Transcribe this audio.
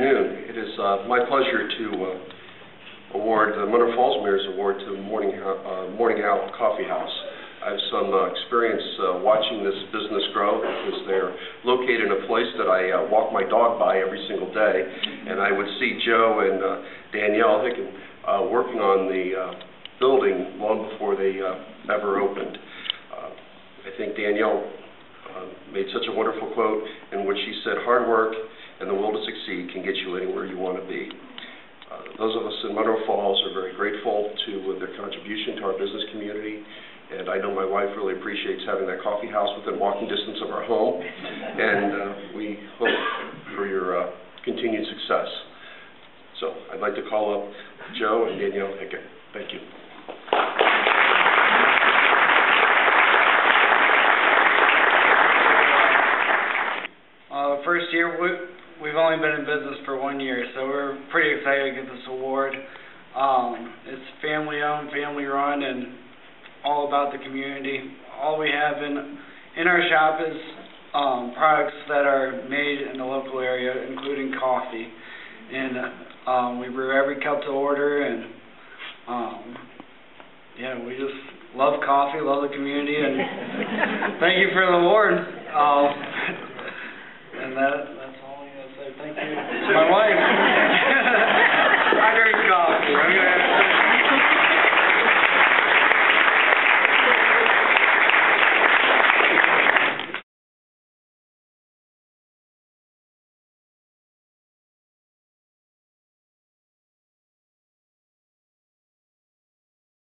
Afternoon. It is uh, my pleasure to uh, award the Munroe Falls Mayor's Award to Morning, uh, Morning Owl Coffee House. I have some uh, experience uh, watching this business grow because they're located in a place that I uh, walk my dog by every single day. And I would see Joe and Danielle Hicken working on the building long before they ever opened. I think Danielle made such a wonderful quote in which she said, "Hard work and the will to succeed can get you anywhere you want to be." Uh, Those of us in Munroe Falls are very grateful to uh, their contribution to our business community, and I know my wife really appreciates having that coffee house within walking distance of our home, and uh, we hope for your uh, continued success. So I'd like to call up Joe and Danielle Hicken. Thank you. Uh, first year, we've only been in business for one year, so we're pretty excited to get this award. Um, it's family owned, family run, and all about the community. All we have in, in our shop is, um, products that are made in the local area, including coffee. And, uh, um, we brew every cup to order, and, um, yeah, we just love coffee, love the community, and thank you for the award. Um, and that,